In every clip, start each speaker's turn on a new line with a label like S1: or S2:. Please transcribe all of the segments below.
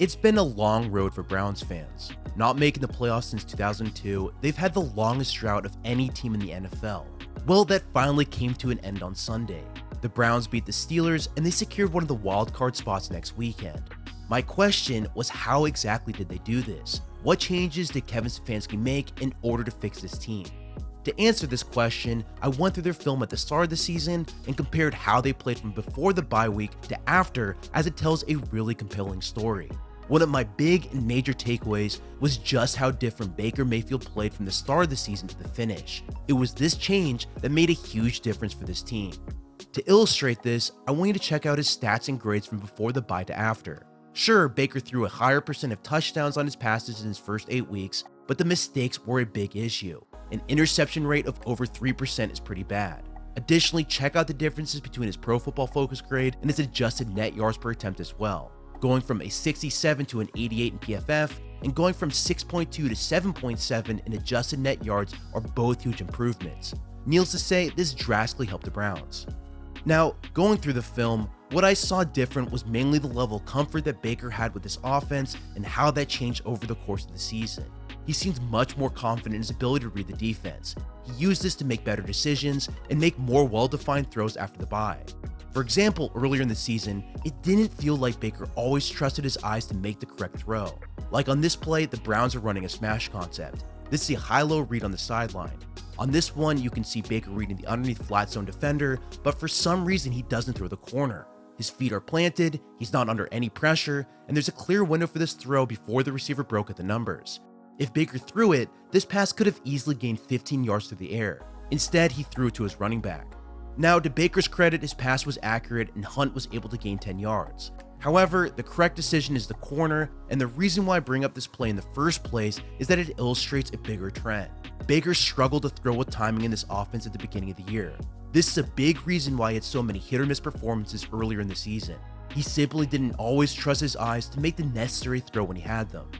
S1: It's been a long road for Browns fans. Not making the playoffs since 2002, they've had the longest drought of any team in the NFL. Well, that finally came to an end on Sunday. The Browns beat the Steelers and they secured one of the wildcard spots next weekend. My question was how exactly did they do this? What changes did Kevin Stefanski make in order to fix this team? To answer this question, I went through their film at the start of the season and compared how they played from before the bye week to after as it tells a really compelling story. One of my big and major takeaways was just how different Baker Mayfield played from the start of the season to the finish. It was this change that made a huge difference for this team. To illustrate this, I want you to check out his stats and grades from before the bye to after. Sure, Baker threw a higher percent of touchdowns on his passes in his first 8 weeks, but the mistakes were a big issue. An interception rate of over 3% is pretty bad. Additionally, check out the differences between his Pro Football Focus grade and his adjusted net yards per attempt as well, going from a 67 to an 88 in PFF, and going from 6.2 to 7.7 in adjusted net yards are both huge improvements. Needless to say, this drastically helped the Browns. Now, going through the film, what I saw different was mainly the level of comfort that Baker had with this offense and how that changed over the course of the season he seems much more confident in his ability to read the defense. He used this to make better decisions and make more well-defined throws after the bye. For example, earlier in the season, it didn't feel like Baker always trusted his eyes to make the correct throw. Like on this play, the Browns are running a smash concept. This is a high-low read on the sideline. On this one, you can see Baker reading the underneath flat zone defender, but for some reason he doesn't throw the corner. His feet are planted, he's not under any pressure, and there's a clear window for this throw before the receiver broke at the numbers. If Baker threw it, this pass could have easily gained 15 yards through the air. Instead, he threw it to his running back. Now, to Baker's credit, his pass was accurate and Hunt was able to gain 10 yards. However, the correct decision is the corner, and the reason why I bring up this play in the first place is that it illustrates a bigger trend. Baker struggled to throw with timing in this offense at the beginning of the year. This is a big reason why he had so many hit or miss performances earlier in the season. He simply didn't always trust his eyes to make the necessary throw when he had them.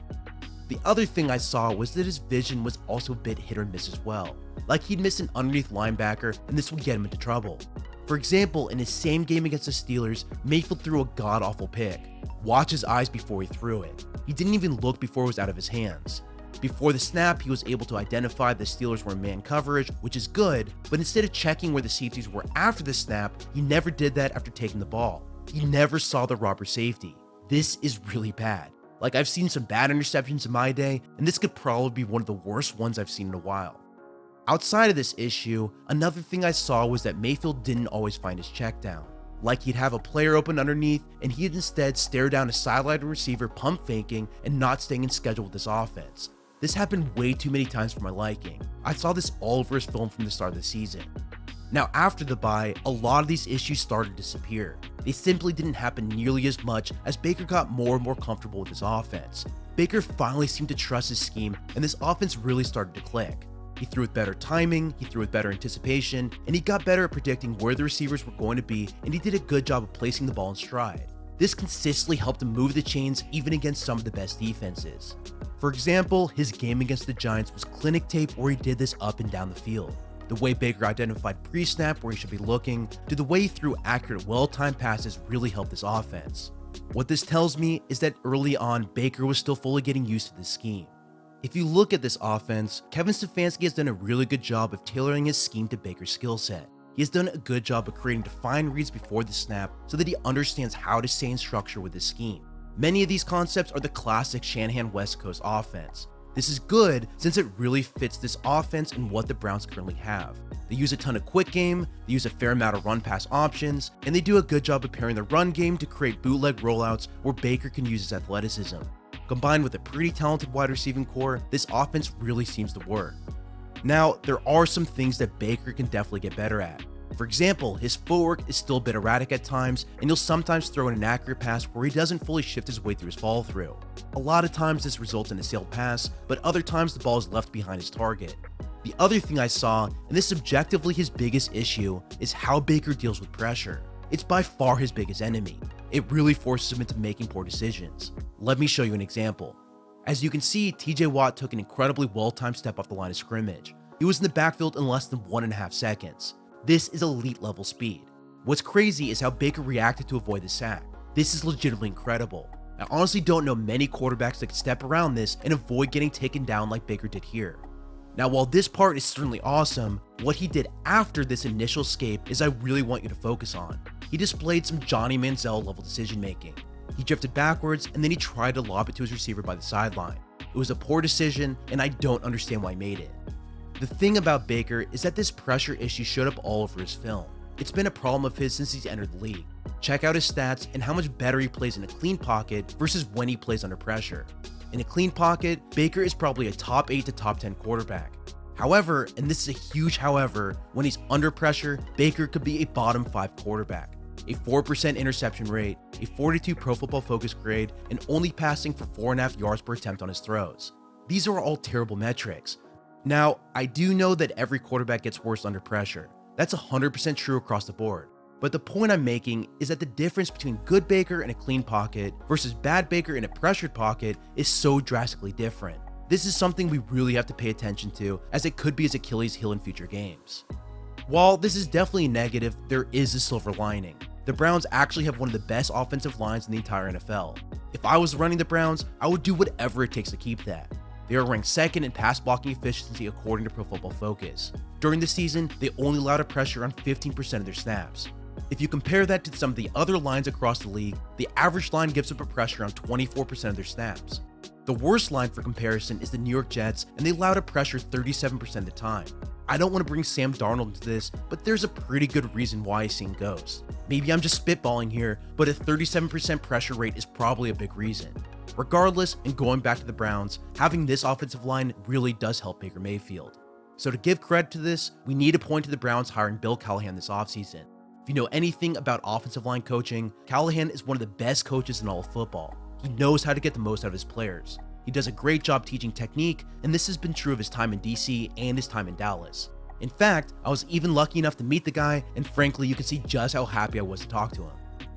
S1: The other thing I saw was that his vision was also a bit hit or miss as well. Like he'd miss an underneath linebacker and this would get him into trouble. For example, in his same game against the Steelers, Mayfield threw a god awful pick. Watch his eyes before he threw it. He didn't even look before it was out of his hands. Before the snap, he was able to identify the Steelers were in man coverage, which is good, but instead of checking where the safeties were after the snap, he never did that after taking the ball. He never saw the robber safety. This is really bad. Like, I've seen some bad interceptions in my day, and this could probably be one of the worst ones I've seen in a while. Outside of this issue, another thing I saw was that Mayfield didn't always find his check down. Like he'd have a player open underneath, and he'd instead stare down a sideline receiver pump faking and not staying in schedule with this offense. This happened way too many times for my liking. I saw this all over his film from the start of the season. Now, after the bye, a lot of these issues started to disappear. They simply didn't happen nearly as much as Baker got more and more comfortable with his offense. Baker finally seemed to trust his scheme, and this offense really started to click. He threw with better timing, he threw with better anticipation, and he got better at predicting where the receivers were going to be, and he did a good job of placing the ball in stride. This consistently helped him move the chains even against some of the best defenses. For example, his game against the Giants was clinic tape where he did this up and down the field the way Baker identified pre snap where he should be looking, to the way he threw accurate, well timed passes really helped this offense. What this tells me is that early on, Baker was still fully getting used to this scheme. If you look at this offense, Kevin Stefanski has done a really good job of tailoring his scheme to Baker's skill set. He has done a good job of creating defined reads before the snap so that he understands how to stay in structure with his scheme. Many of these concepts are the classic Shanahan West Coast offense, this is good since it really fits this offense and what the Browns currently have. They use a ton of quick game, they use a fair amount of run pass options, and they do a good job of pairing the run game to create bootleg rollouts where Baker can use his athleticism. Combined with a pretty talented wide receiving corps, this offense really seems to work. Now, there are some things that Baker can definitely get better at. For example, his footwork is still a bit erratic at times, and he'll sometimes throw an inaccurate pass where he doesn't fully shift his way through his follow through. A lot of times this results in a sailed pass, but other times the ball is left behind his target. The other thing I saw, and this is objectively his biggest issue, is how Baker deals with pressure. It's by far his biggest enemy. It really forces him into making poor decisions. Let me show you an example. As you can see, TJ Watt took an incredibly well-timed step off the line of scrimmage. He was in the backfield in less than one and a half seconds. This is elite level speed. What's crazy is how Baker reacted to avoid the sack. This is legitimately incredible. I honestly don't know many quarterbacks that could step around this and avoid getting taken down like Baker did here. Now, while this part is certainly awesome, what he did after this initial escape is I really want you to focus on. He displayed some Johnny Manziel level decision making. He drifted backwards and then he tried to lob it to his receiver by the sideline. It was a poor decision and I don't understand why he made it. The thing about Baker is that this pressure issue showed up all over his film. It's been a problem of his since he's entered the league. Check out his stats and how much better he plays in a clean pocket versus when he plays under pressure. In a clean pocket, Baker is probably a top 8 to top 10 quarterback. However, and this is a huge however, when he's under pressure, Baker could be a bottom 5 quarterback. A 4% interception rate, a 42 Pro Football Focus grade, and only passing for 4.5 yards per attempt on his throws. These are all terrible metrics. Now, I do know that every quarterback gets worse under pressure. That's 100% true across the board. But the point I'm making is that the difference between good Baker in a clean pocket versus bad Baker in a pressured pocket is so drastically different. This is something we really have to pay attention to as it could be his Achilles heel in future games. While this is definitely a negative, there is a silver lining. The Browns actually have one of the best offensive lines in the entire NFL. If I was running the Browns, I would do whatever it takes to keep that. They are ranked second in pass blocking efficiency according to Pro Football Focus. During the season, they only allowed a pressure on 15% of their snaps. If you compare that to some of the other lines across the league, the average line gives up a pressure on 24% of their snaps. The worst line for comparison is the New York Jets, and they allow a pressure 37% of the time. I don't want to bring Sam Darnold into this, but there's a pretty good reason why he's seeing ghosts. Maybe I'm just spitballing here, but a 37% pressure rate is probably a big reason. Regardless, and going back to the Browns, having this offensive line really does help Baker Mayfield. So to give credit to this, we need to point to the Browns hiring Bill Callahan this offseason. If you know anything about offensive line coaching, Callahan is one of the best coaches in all of football. He knows how to get the most out of his players. He does a great job teaching technique, and this has been true of his time in DC and his time in Dallas. In fact, I was even lucky enough to meet the guy, and frankly, you can see just how happy I was to talk to him.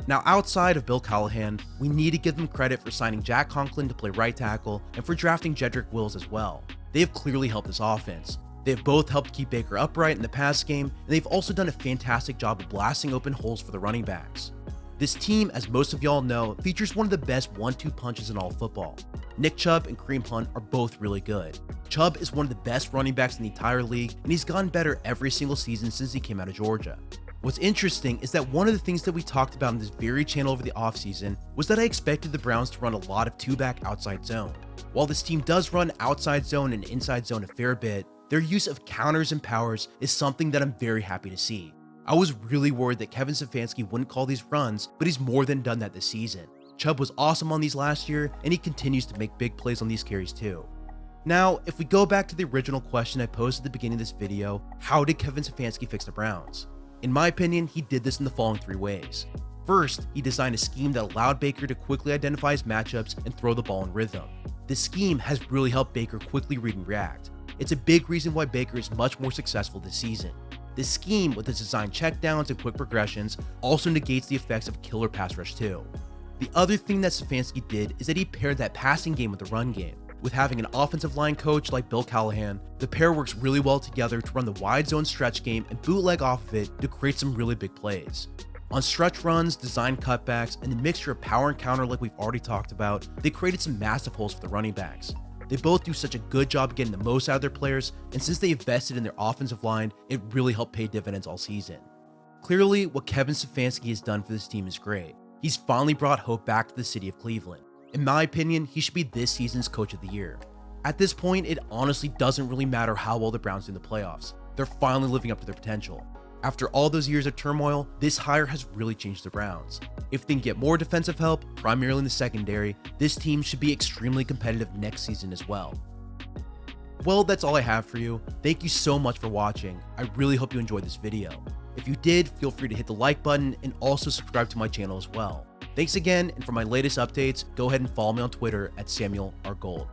S1: Now, outside of Bill Callahan, we need to give them credit for signing Jack Conklin to play right tackle and for drafting Jedrick Wills as well. They have clearly helped this offense. They have both helped keep Baker upright in the pass game, and they've also done a fantastic job of blasting open holes for the running backs. This team, as most of y'all know, features one of the best one-two punches in all football. Nick Chubb and Kareem Hunt are both really good. Chubb is one of the best running backs in the entire league, and he's gotten better every single season since he came out of Georgia. What's interesting is that one of the things that we talked about in this very channel over the offseason was that I expected the Browns to run a lot of two-back outside zone. While this team does run outside zone and inside zone a fair bit, their use of counters and powers is something that I'm very happy to see. I was really worried that Kevin Stefanski wouldn't call these runs, but he's more than done that this season. Chubb was awesome on these last year, and he continues to make big plays on these carries too. Now, if we go back to the original question I posed at the beginning of this video, how did Kevin Stefanski fix the Browns? In my opinion, he did this in the following three ways. First, he designed a scheme that allowed Baker to quickly identify his matchups and throw the ball in rhythm. This scheme has really helped Baker quickly read and react. It's a big reason why Baker is much more successful this season. This scheme, with its design checkdowns and quick progressions, also negates the effects of killer pass rush too. The other thing that Stefanski did is that he paired that passing game with the run game. With having an offensive line coach like Bill Callahan, the pair works really well together to run the wide zone stretch game and bootleg off of it to create some really big plays. On stretch runs, design cutbacks, and the mixture of power and counter like we've already talked about, they created some massive holes for the running backs. They both do such a good job getting the most out of their players, and since they invested in their offensive line, it really helped pay dividends all season. Clearly, what Kevin Stefanski has done for this team is great. He's finally brought hope back to the city of Cleveland. In my opinion, he should be this season's coach of the year. At this point, it honestly doesn't really matter how well the Browns do in the playoffs. They're finally living up to their potential. After all those years of turmoil, this hire has really changed the Browns. If they can get more defensive help, primarily in the secondary, this team should be extremely competitive next season as well. Well, that's all I have for you. Thank you so much for watching. I really hope you enjoyed this video. If you did, feel free to hit the like button and also subscribe to my channel as well. Thanks again, and for my latest updates, go ahead and follow me on Twitter at Samuel R. Gold.